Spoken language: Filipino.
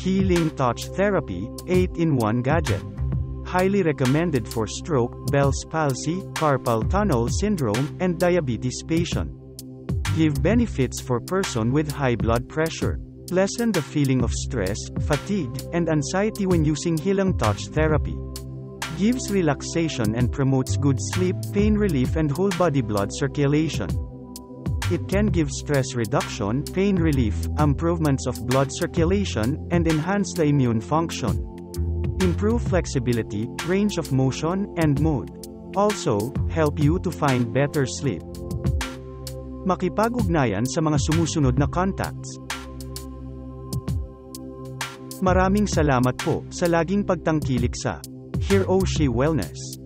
Healing Touch Therapy, 8-in-1 gadget. Highly recommended for stroke, Bell's palsy, carpal tunnel syndrome, and diabetes patient. Give benefits for person with high blood pressure. Lessen the feeling of stress, fatigue, and anxiety when using Healing Touch Therapy. Gives relaxation and promotes good sleep, pain relief and whole body blood circulation. It can give stress reduction, pain relief, improvements of blood circulation, and enhance the immune function. Improve flexibility, range of motion, and mood. Also, help you to find better sleep. Makipag-ugnayan sa mga sumusunod na contacts. Maraming salamat po sa laging pagtangkilik sa Hiroshi Wellness.